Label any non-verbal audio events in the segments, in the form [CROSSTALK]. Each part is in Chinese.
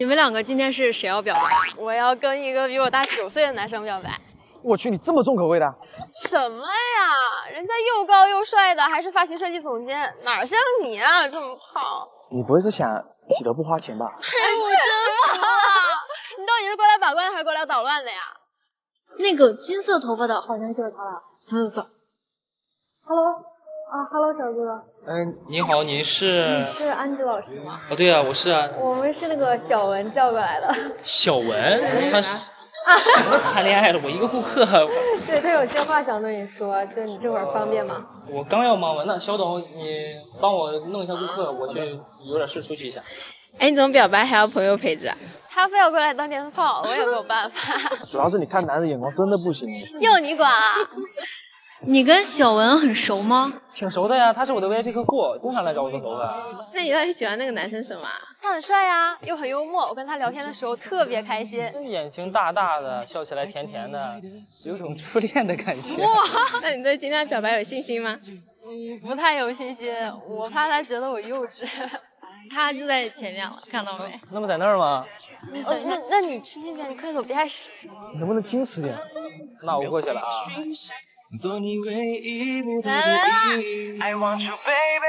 你们两个今天是谁要表白？我要跟一个比我大九岁的男生表白。我去，你这么重口味的？什么呀？人家又高又帅的，还是发型设计总监，哪像你啊，这么胖？你不会是想洗头不花钱吧？哎，我真服了！你到底是过来把关的还是过来捣乱的呀？那个金色头发的，好像就是他了。知道。Hello。啊，Hello，小哥。嗯，你好，你是？你是安吉老师吗？哦，对啊，我是啊。我们是那个小文叫过来的。小文，他是什么谈恋爱了？我一个顾客。对他有些话想对你说，就你这会儿方便吗？我刚要忙完呢，小董，你帮我弄一下顾客，我去有点事出去一下。哎，你怎么表白还要朋友陪着？他非要过来当电灯泡，我也没有办法。主要是你看男人眼光真的不行。要你管啊！你跟小文很熟吗？挺熟的呀，他是我的 VIP 客户，经常来找我做头发。那你到底喜欢那个男生什么？他很帅呀，又很幽默，我跟他聊天的时候特别开心。眼睛大大的，笑起来甜甜的，有种初恋的感觉。哇，[LAUGHS] 那你对今天的表白有信心吗？嗯，不太有信心，我怕他觉得我幼稚。[LAUGHS] 他就在前面了，看到没？那不在那儿吗？哦，那那你去那边，你快走，别碍事。能不能矜持点？那我过去了啊。做你唯一不同的意义。I want you, baby。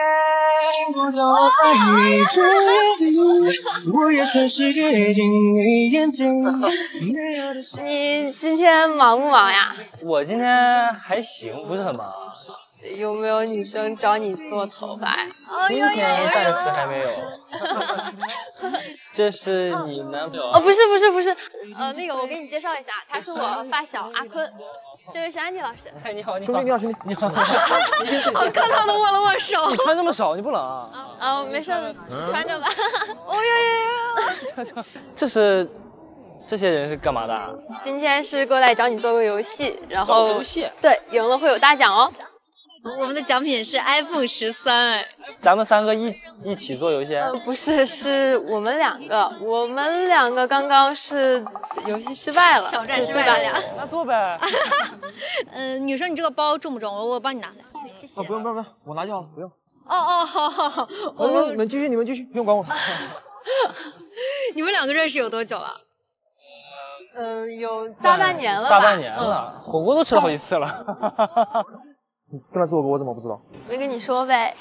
我将我爱你决定，我也顺势贴近你眼睛。你今天忙不忙呀？我今天还行，不是很忙。有没有女生找你做头发呀？今天暂时还没有。这是你男朋友？哦，不是不是不是，呃，那个我给你介绍一下，他是我发小阿坤。这位是安迪老师。哎，你好，你好，兄弟 [LAUGHS] 你好，兄弟你好。好客套的握了握手。你穿这么少，你不冷啊？啊，没事，穿着吧。哦呦呦呦！[LAUGHS] 这是这些人是干嘛的？今天是过来找你做个游戏，然后游戏对，赢了会有大奖哦。我们的奖品是 iPhone 十三，哎，咱们三个一一起做游戏？呃，不是，是我们两个，我们两个刚刚是游戏失败了，挑战失败了，那做呗。嗯，[LAUGHS] 女生，你这个包重不重？我我帮你拿来，谢谢。哦，不用不用不用，我拿就好了，不用。哦哦，好好好，我们你们继续，你们继续，不用管我。[LAUGHS] 你们两个认识有多久了？嗯，有大半年了吧？大半年了，火锅都吃了好几次了。你跟他做过，我怎么不知道？没跟你说呗，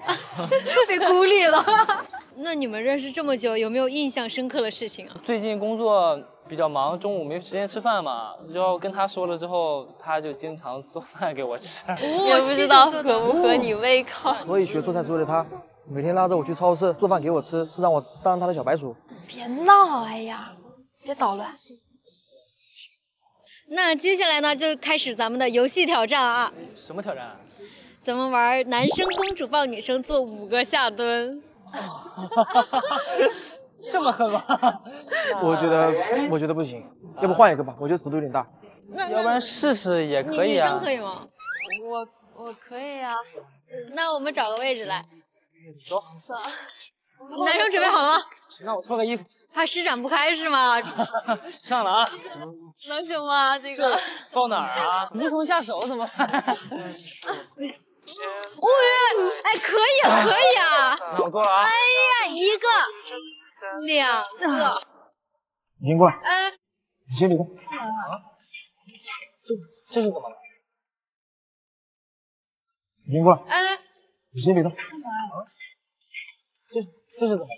[LAUGHS] 被孤立了。[LAUGHS] 那你们认识这么久，有没有印象深刻的事情啊？最近工作比较忙，中午没时间吃饭嘛，然后跟他说了之后，他就经常做饭给我吃。[LAUGHS] 也不知道合不合你胃口。所以学做菜是为了他，每天拉着我去超市做饭给我吃，是让我当他的小白鼠。别闹，哎呀，别捣乱。那接下来呢，就开始咱们的游戏挑战啊！什么挑战？咱们玩男生公主抱女生做五个下蹲。[LAUGHS] 这么狠吗？[LAUGHS] 我觉得，我觉得不行，要不换一个吧？我觉得尺度有点大。那要不然试试也可以啊。女生可以吗？我我可以啊。那我们找个位置来。走。[LAUGHS] 男生准备好了吗？那我脱个衣服。怕施展不开是吗？上了啊！能行吗？这个抱哪儿啊？无从下手怎么？哦耶！哎，可以可以啊！那我过了啊！哎呀，一个，两个，你先过来。嗯。你先别动。这这是怎么了？你先过来。嗯。你先别动。这这是怎么？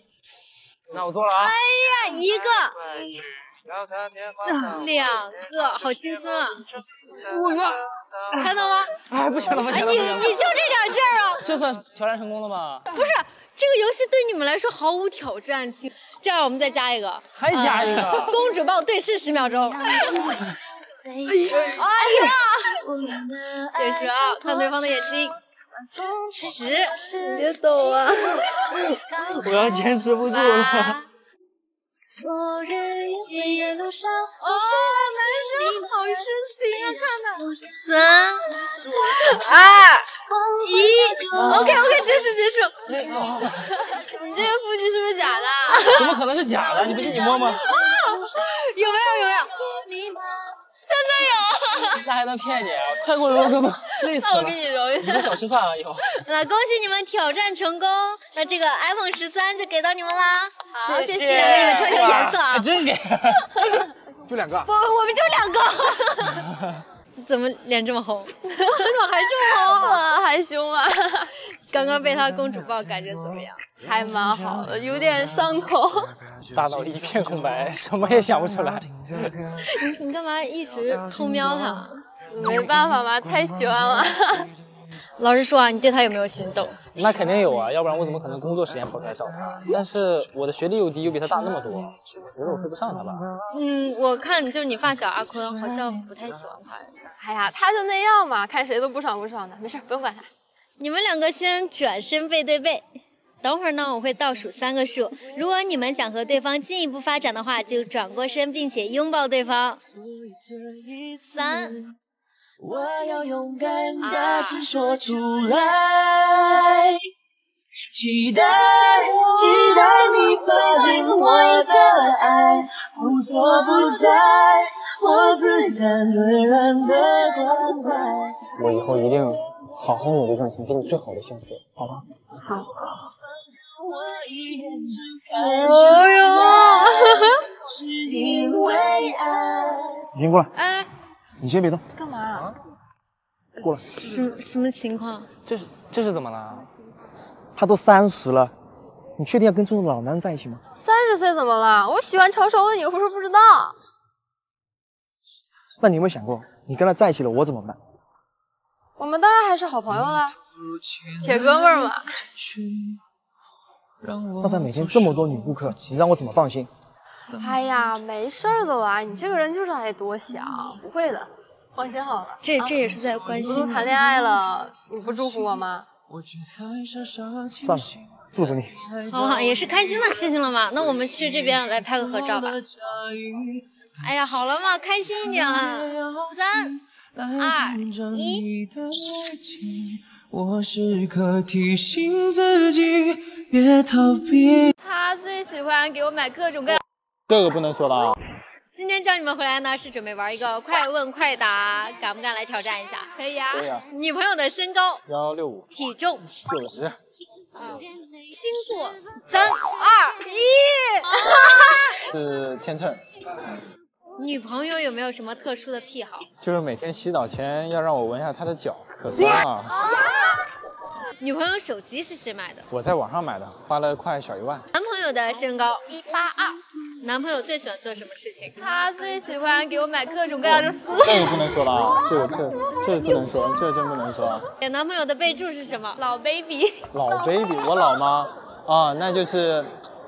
那我做了啊！哎呀，一个，两个，好轻松啊！五个，[LAUGHS] 看到吗？哎，不行了，不行了！你你就这点劲儿啊！这算挑战成功了吗？不是，这个游戏对你们来说毫无挑战性。这样，我们再加一个，还加一个，公主抱对视十秒钟。[LAUGHS] 哎呀！对视啊，看对方的眼睛。十，别抖啊！我要坚持不住了。[LAUGHS] 哦，男生好深情啊，看的。三、二、一，OK OK，结束结束。[LAUGHS] 你这个腹肌是不是假的？怎么可能是假的？你不信你摸摸。有没有有没有？真的有，那还能骗你？[LAUGHS] 快给我揉胳膊，[LAUGHS] 累死了。那我给你揉一下。你们少吃饭啊，以后。[LAUGHS] 那恭喜你们挑战成功，那这个 iPhone 十三就给到你们啦。好，谢谢。给你们挑挑颜色啊？真给，就两个。不，我们就两个。怎么脸这么红？怎么还这么红？啊，害羞吗？刚刚被他公主抱，感觉怎么样？还蛮好的，有点上头。大脑一片空白，什么也想不出来。[LAUGHS] 你你干嘛一直偷瞄他？没办法嘛，太喜欢了。老实说啊，你对他有没有心动？那肯定有啊，要不然我怎么可能工作时间跑出来找他？但是我的学历又低，又比他大那么多，我觉得我配不上他吧。嗯，我看就是你发小阿坤好像不太喜欢他。哎呀，他就那样嘛，看谁都不爽不爽的，没事，不用管他。你们两个先转身背对背，等会儿呢我会倒数三个数，如果你们想和对方进一步发展的话，就转过身并且拥抱对方。三。我要勇敢大声说出来，期待期待你发现我的爱无所不在，我自然而然的关怀。我以后一定好好努力赚钱，给你最好的幸福，好吗？好。哦哟！你先过来。哎。你先别动，干嘛？过来。什什么情况？这是这是怎么了？他都三十了，你确定要跟这种老男人在一起吗？三十岁怎么了？我喜欢成熟的，你又不是不知道。那你有没有想过，你跟他在一起了，我怎么办？我们当然还是好朋友了，铁哥们儿嘛。那他每天这么多女顾客，你让我怎么放心？哎呀，没事的啦，你这个人就是爱多想，不会的，放心好了。这这也是在关心。都谈恋爱了，你不祝福我吗？算了，祝福你。好好，也是开心的事情了嘛。那我们去这边来拍个合照吧。哎呀，好了嘛，开心一点啊！三、二、一。他最喜欢给我买各种各样。这个不能说了啊！今天叫你们回来呢，是准备玩一个快问快答，敢不敢来挑战一下？可以啊。可以啊。女朋友的身高？幺六五。体重？九十。星座？三二一。是天秤。女朋友有没有什么特殊的癖好？就是每天洗澡前要让我闻一下她的脚，可酸了。女朋友手机是谁买的？我在网上买的，花了快小一万。男朋友的身高一八二。男朋友最喜欢做什么事情？他最喜欢给我买各种各样的书。这个不能说了啊，这个这这个不能说，这个真不能说。给男朋友的备注是什么？老 baby。老 baby，我老吗？啊，那就是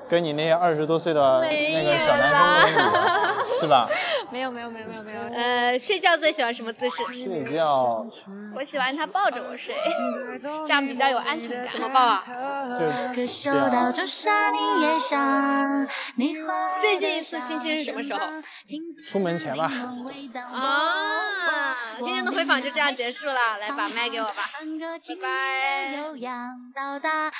跟你那些二十多岁的那个小男生比，是吧？[LAUGHS] 没有没有没有没有没有。呃，睡觉最喜欢什么姿势？睡觉。我喜欢他抱着我睡，[LAUGHS] 这样比较有安全感。怎么抱啊？就这样。最近一次亲亲是什么时候？出门前吧。啊，今天的回访就这样结束了，来把麦给我吧，拜拜。